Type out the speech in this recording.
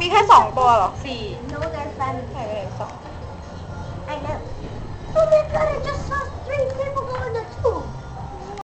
มีแค่สองตัวเหรอ สี่ No, they're friends. ไหนไปไหนสอง